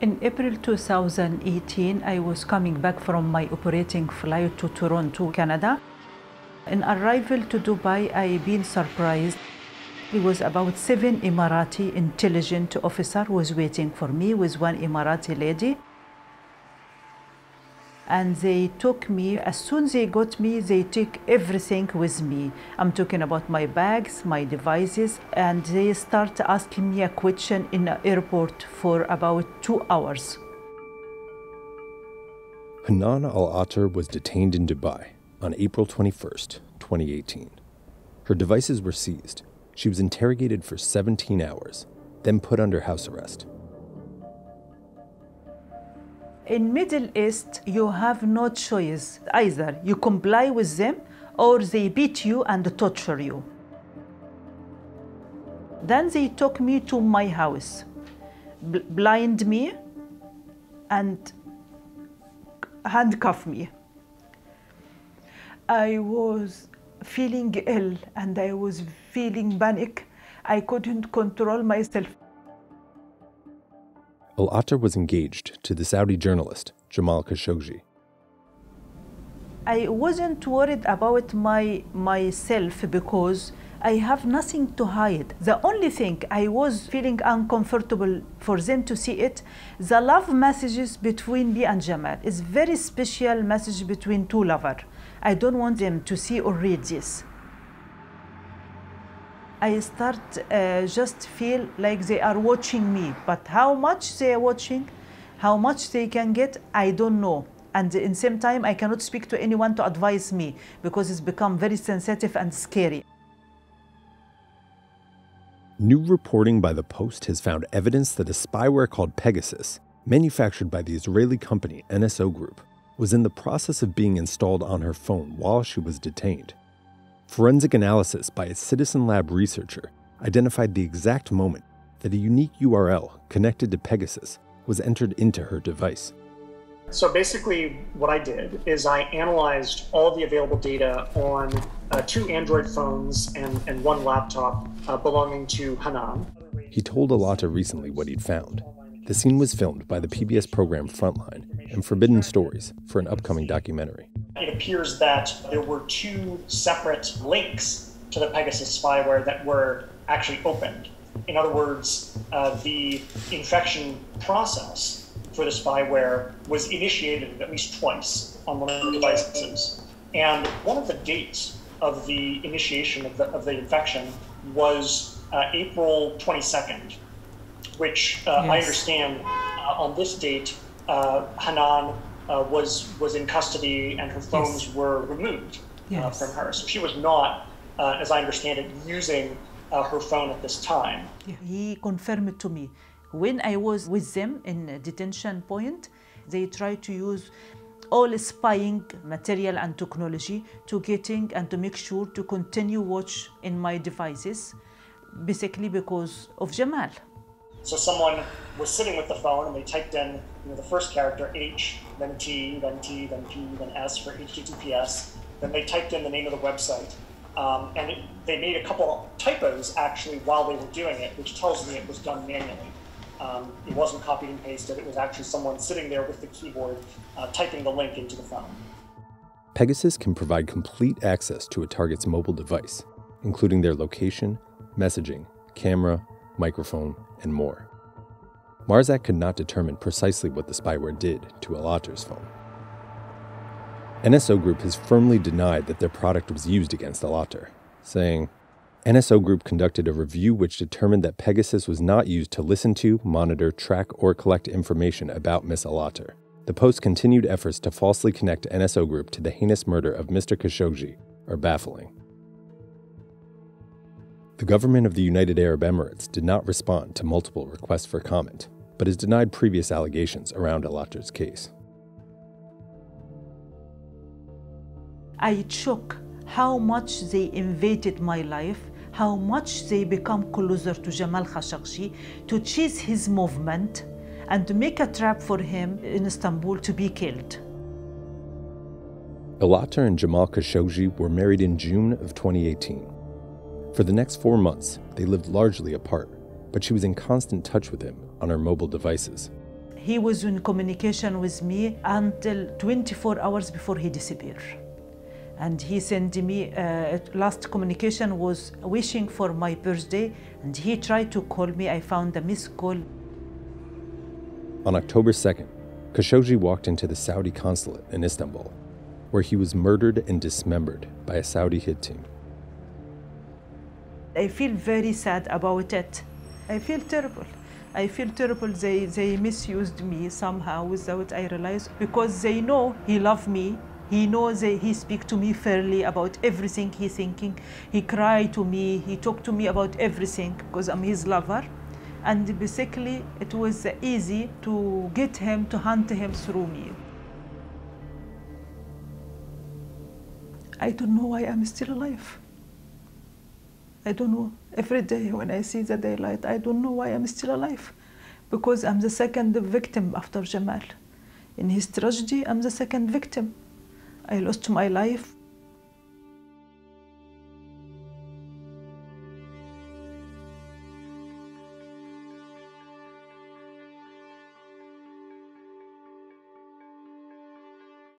In April 2018, I was coming back from my operating flight to Toronto, Canada. In arrival to Dubai, I been surprised. It was about seven Emirati intelligent officer was waiting for me with one Emirati lady. And they took me, as soon as they got me, they took everything with me. I'm talking about my bags, my devices, and they start asking me a question in the airport for about two hours. Hanan Al Atar was detained in Dubai on April 21st, 2018. Her devices were seized. She was interrogated for 17 hours, then put under house arrest. In Middle East, you have no choice. Either you comply with them or they beat you and torture you. Then they took me to my house, bl- blind me and handcuff me. I was feeling ill and I was feeling panic. I couldn't control myself. Elatr was engaged to the Saudi journalist Jamal Khashoggi. I wasn't worried about my myself because I have nothing to hide. The only thing I was feeling uncomfortable for them to see it, the love messages between me and Jamal is very special message between two lovers. I don't want them to see or read this. I start uh, just feel like they are watching me, but how much they are watching, how much they can get, I don't know. And in same time, I cannot speak to anyone to advise me because it's become very sensitive and scary. New reporting by the Post has found evidence that a spyware called Pegasus, manufactured by the Israeli company NSO Group, was in the process of being installed on her phone while she was detained. Forensic analysis by a Citizen Lab researcher identified the exact moment that a unique URL connected to Pegasus was entered into her device. So basically, what I did is I analyzed all the available data on uh, two Android phones and, and one laptop uh, belonging to Hanan. He told Elatr recently what he'd found. The scene was filmed by the PBS program Frontline and Forbidden Stories for an upcoming documentary. It appears that there were two separate links to the Pegasus spyware that were actually opened. In other words, uh, the infection process for the spyware was initiated at least twice on one of the devices. And one of the dates of the initiation of the, of the infection was uh, April 22nd, which uh, I understand uh, on this date, uh, Hanan uh, was, was in custody and her phones were removed uh, from her. So she was not, uh, as I understand it, using uh, her phone at this time. He confirmed to me when I was with them in a detention point, they tried to use all spying material and technology to getting and to make sure to continue watch in my devices, basically because of Jamal. So someone was sitting with the phone and they typed in you know, the first character H, then T, then T, then P, then S for HTTPS. Then they typed in the name of the website. Um, and it, they made a couple typos actually while they were doing it, which tells me it was done manually. Um, it wasn't copied and pasted, it was actually someone sitting there with the keyboard uh, typing the link into the phone. Pegasus can provide complete access to a target's mobile device, including their location, messaging, camera, microphone, and more. Marczak could not determine precisely what the spyware did to Elatr's phone. NSO Group has firmly denied that their product was used against Elatr, saying, NSO Group conducted a review which determined that Pegasus was not used to listen to, monitor, track, or collect information about Miss Elatr. The Post's continued efforts to falsely connect NSO Group to the heinous murder of Mr. Khashoggi are baffling. The government of the United Arab Emirates did not respond to multiple requests for comment, but has denied previous allegations around Elatr's case. I shock how much they invaded my life, how much they become closer to Jamal Khashoggi, to chase his movement, and to make a trap for him in Istanbul to be killed. Al Atar and Jamal Khashoggi were married in June of 2018. For the next four months, they lived largely apart, but she was in constant touch with him on her mobile devices. He was in communication with me until 24 hours before he disappeared. And he sent me, uh, last communication was wishing for my birthday, and he tried to call me. I found a missed call. On October 2nd, Khashoggi walked into the Saudi consulate in Istanbul, where he was murdered and dismembered by a Saudi hit team. I feel very sad about it. I feel terrible. I feel terrible they, they misused me somehow without I realize because they know he loved me. He knows that he speak to me fairly about everything he thinking. He cry to me. He talk to me about everything because I'm his lover. And basically it was easy to get him, to hunt him through me. I don't know why I'm still alive. I don't know. Every day when I see the daylight, I don't know why I'm still alive. Because I'm the second victim after Jamal. In his tragedy, I'm the second victim. I lost my life